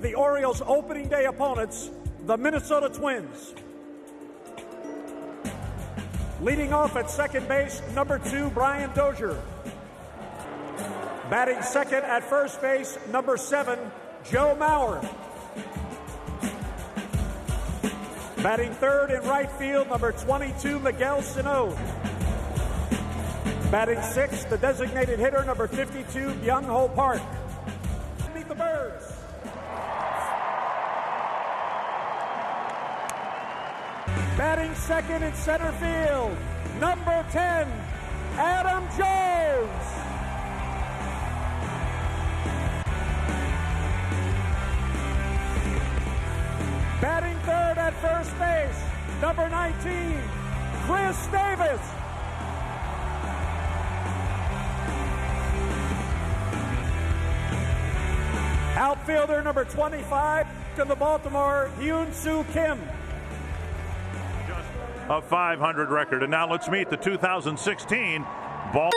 the Orioles' opening day opponents, the Minnesota Twins. Leading off at second base, number two, Brian Dozier. Batting second at first base, number seven, Joe Mauer. Batting third in right field, number 22, Miguel Sano. Batting sixth, the designated hitter, number 52, Byung Ho Park. Batting second in center field, number 10, Adam Jones. Batting third at first base, number 19, Chris Davis. Outfielder number 25 to the Baltimore, Hyun Soo Kim. A 500 record. And now let's meet the 2016 Ball.